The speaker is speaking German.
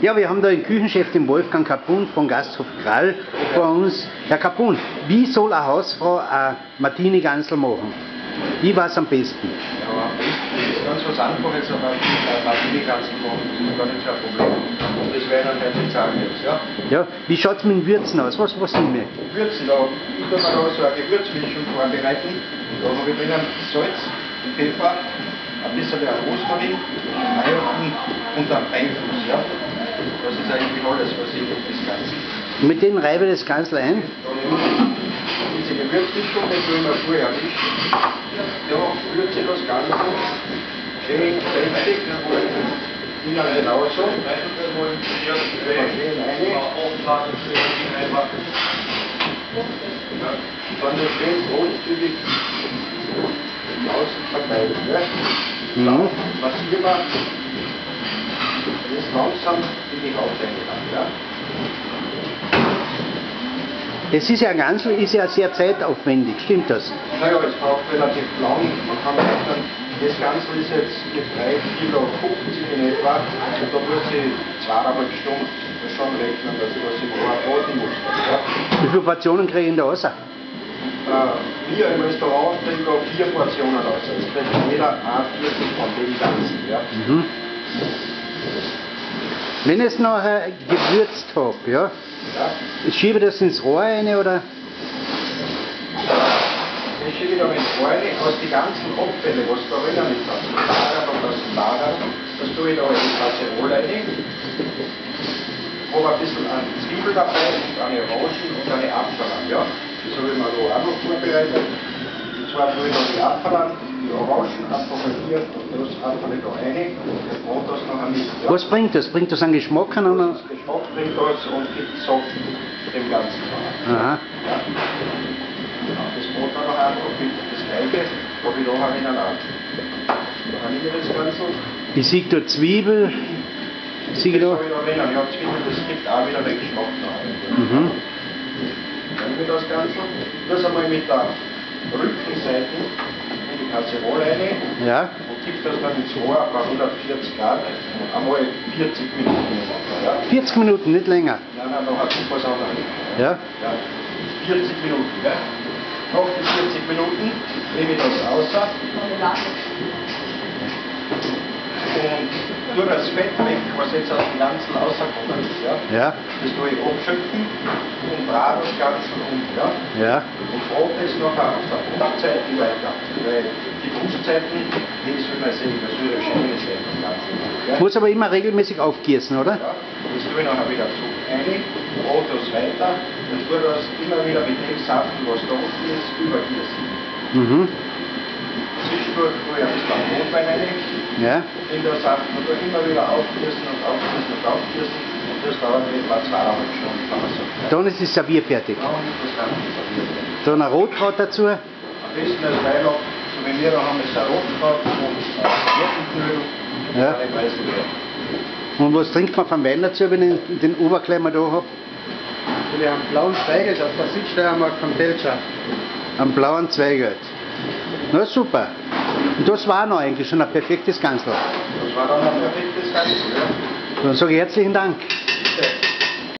Ja. Wir haben da den Küchenchef, den Wolfgang Kapun von Gasthof Krall vor uns. Herr Kapun, wie soll eine Hausfrau eine Martini-Gansel machen? Wie war es am besten? Ja, am besten ist ganz was Einfaches, aber Martini ganz machen, ist gar nicht so ein Problem. Und das wäre dann jetzt sagen jetzt, ja. Ja, wie schaut es mit den Würzen aus? Was, was nehmen wir? Würzen, da ich tue mir da so eine Gewürzmischung vorbereiten. Da habe ich drinnen Salz, Pfeffer, ein bisschen der Rosmarin, Eiern und ein Einfluss, ja. Das ist eigentlich alles, was ich in das Ganze. Mit denen reibe ich das Gansel ein. Diese Gewürzmischung, die tun wir vorher mischen. Ja, würze das Ganze schön kräftig. Innen genauso. Dann das schön großzügig außen verteilen. Ja. Mhm. Massieren wir das langsam in die Haut rein. Ja. Das ist ja Gansel, ist ja sehr zeitaufwendig, stimmt das? Naja, es braucht relativ lang. Man kann rechnen, das Ganze ist jetzt mit 3 Kilo 50 in etwa. Und da muss ich zweieinhalb Stunden schon rechnen, dass ich das im Jahr braten muss. Ja. Wie viele Portionen kriege ich in der raus? Äh, wir im Restaurant kriegen da vier Portionen raus. Jetzt kriegt jeder ein Viertel von dem Ganzen. Ja. Mhm. Wenn ich es nachher gewürzt habe, ja, Ja. schiebe ich das ins Rohr rein oder? Ich schiebe da ins Rohr rein, aus die ganzen Abfälle, was da drinnen ist, aus dem Lager und aus dem Lager, das tue ich da in die Kasserole rein. Habe ein bisschen an Zwiebel dabei und eine Orangen und eine Apfel ja. Das habe ich mir da auch noch vorbereitet. Und zwar tue ich da die Apfel an, die Orangen einfach hier und das Apfel da rein und das nachher mit. Ja. Was bringt das? Bringt das einen Geschmack an? Oder? Das Geschmack bringt das und gibt Saft dem Ganzen. Aha. Ja. Das Brot dann noch einfach mit das Gleiche, habe ich da herinnen auch. Da habe ich das Ganze. Ich sehe da Zwiebel, das da. habe ich. Ja, Zwiebel, das gibt auch wieder den Geschmack noch. Mhm. Nehme ich das Ganze, das einmal mit der Rückenseite in die Kasserole rein Ja. und gebe das dann ins Rohr bei 140 Grad einmal 40 Minuten. Ja. 40 Minuten, nicht länger. Nein, nein, noch ein bisschen was anderes. Ja. Ja, 40 Minuten. Ja. Nach den 40 Minuten nehme ich das raus tue das Fett weg, was jetzt aus dem Ganzen rausgekommen ist. Ja. Ja. Das tue ich abschöpfen und brate das Ganze um. Ja. Ja. Und brate es nachher auf der Brustseite weiter. Weil die Brustseiten, die soll man sehen, das soll schön sein. Ja. Muss aber immer regelmäßig aufgießen, oder? Ja, das tue ich nachher wieder zu rein, brate das weiter und tue das immer wieder mit dem Saft, was da unten ist, übergießen. Mhm. Zwischendurch tue ich ein bisschen Rotwein rein, Ja. in der Saft und tue immer wieder aufgießen und aufgießen und aufgießen und das dauert etwa zweieinhalb Stunden. Dann ist es servierfertig. Dann ist das Ganze serviert. Dann ein Rotkraut dazu. Am besten als Beilag, so wie wir da haben, ist ein Rotkraut und ein Ja. eine. Und was trinkt man vom Wein dazu, wenn ich den Oberklemmer da habe? Wir haben blauen Zweigelt auf der Südsteiermark vom Teltscher. Am blauen Zweigelt. Na super. Und das war noch eigentlich schon ein perfektes Gansel. Das war dann ein perfektes Ganze. Ja. Dann sage ich herzlichen Dank. Bitte.